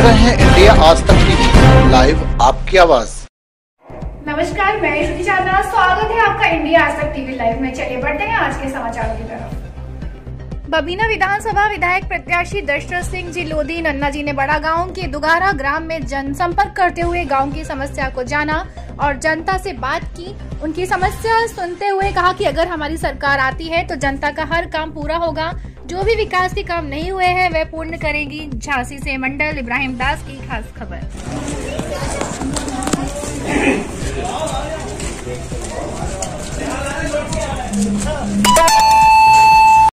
रहे हैं इंडिया आज तक टीवी लाइव, आपकी आवाज़। नमस्कार, मैं श्रुति चांदा स्वागत है आपका इंडिया आज तक टीवी लाइव में। चलिए बढ़ते हैं आज के समाचारों की तरफ़। बबीना विधानसभा विधायक प्रत्याशी दशरथ सिंह जी लोधी नन्ना जी ने बड़ा गाँव के दुगारा ग्राम में जनसंपर्क करते हुए गाँव की समस्या को जाना और जनता से बात की। उनकी समस्या सुनते हुए कहा कि अगर हमारी सरकार आती है तो जनता का हर काम पूरा होगा। जो भी विकास के काम नहीं हुए हैं, वह पूर्ण करेगी झांसी से मंडल। इब्राहिम दास की खास खबर।